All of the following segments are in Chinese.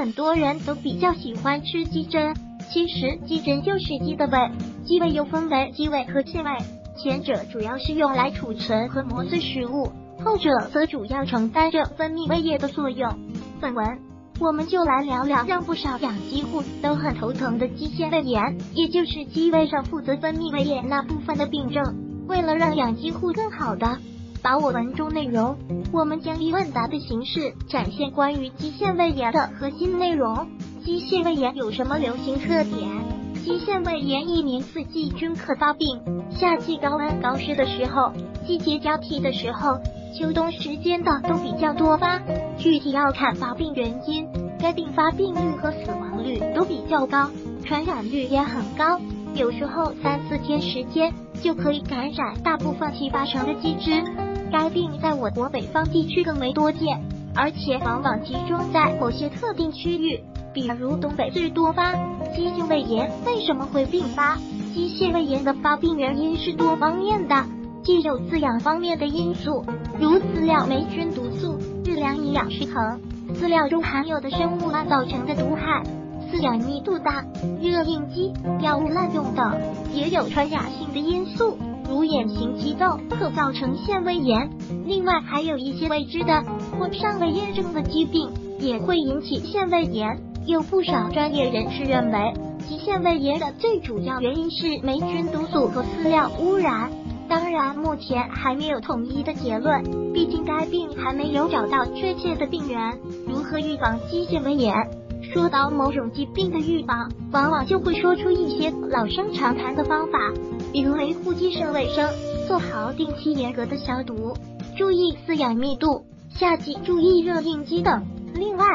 很多人都比较喜欢吃鸡胗，其实鸡胗就是鸡的胃。鸡胃又分为鸡胃和蟹胃，前者主要是用来储存和磨碎食物，后者则主要承担着分泌胃液的作用。本文我们就来聊聊让不少养鸡户都很头疼的鸡腺胃炎，也就是鸡胃上负责分泌胃液那部分的病症。为了让养鸡户更好的把握文中内容，我们将以问答的形式展现关于鸡腺胃炎的核心内容。鸡腺胃炎有什么流行特点？鸡腺胃炎一年四季均可发病，夏季高温高湿的时候，季节交替的时候，秋冬时间的都比较多发。具体要看发病原因，该病发病率和死亡率都比较高，传染率也很高，有时候三四天时间就可以感染大部分七八成的鸡只。该病在我国北方地区更为多见，而且往往集中在某些特定区域，比如东北最多发。急性胃炎为什么会并发？机械胃炎的发病原因是多方面的，既有滋养方面的因素，如饲料霉菌毒素、日粮营养失衡、饲料中含有的生物胺造成的毒害、饲养密度大、热应激、药物滥用等，也有传染性的因素。如眼型鸡痘可造成腺胃炎，另外还有一些未知的或尚未验证的疾病也会引起腺胃炎。有不少专业人士认为，急腺胃炎的最主要原因是霉菌毒素和饲料污染。当然，目前还没有统一的结论，毕竟该病还没有找到确切的病源。如何预防急腺胃炎？说到某种疾病的预防，往往就会说出一些老生常谈的方法，比如维护鸡舍卫生，做好定期严格的消毒，注意饲养密度，夏季注意热应激等。另外，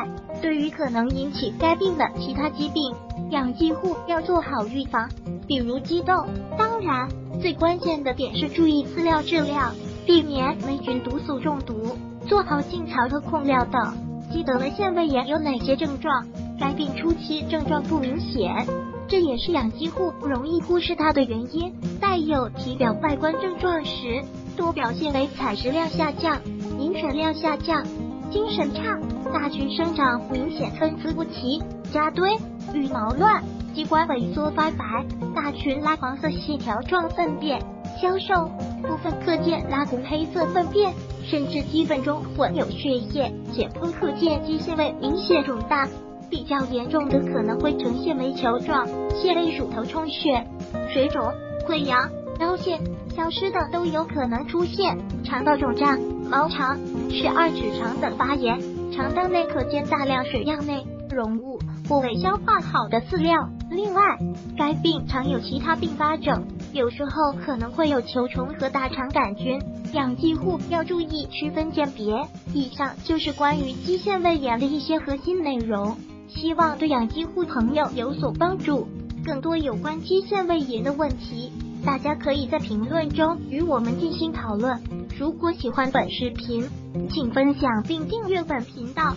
对于可能引起该病的其他疾病，养鸡户要做好预防，比如鸡痘。当然，最关键的点是注意饲料质量，避免霉菌毒素中毒，做好净槽和控料等。鸡得了腺胃炎有哪些症状？该病初期症状不明显，这也是养鸡户不容易忽视它的原因。带有体表外观症状时，多表现为采食量下降、饮水量下降、精神差、大群生长明显参差不齐、扎堆、羽毛乱、鸡冠萎缩发白、大群拉黄色细条状粪便、消瘦，部分可见拉红黑色粪便，甚至鸡粪中混有血液。解剖可见鸡腺胃明显肿大。比较严重的可能会呈现煤球状、腺类乳头充血、水肿、溃疡、凹陷、消失等都有可能出现。肠道肿胀、毛肠、十二指肠等发炎，肠道内可见大量水样内容物或未消化好的饲料。另外，该病常有其他并发症，有时候可能会有球虫和大肠杆菌，养鸡户要注意区分鉴别。以上就是关于鸡腺胃炎的一些核心内容。希望对养鸡户朋友有所帮助。更多有关鸡腺胃炎的问题，大家可以在评论中与我们进行讨论。如果喜欢本视频，请分享并订阅本频道。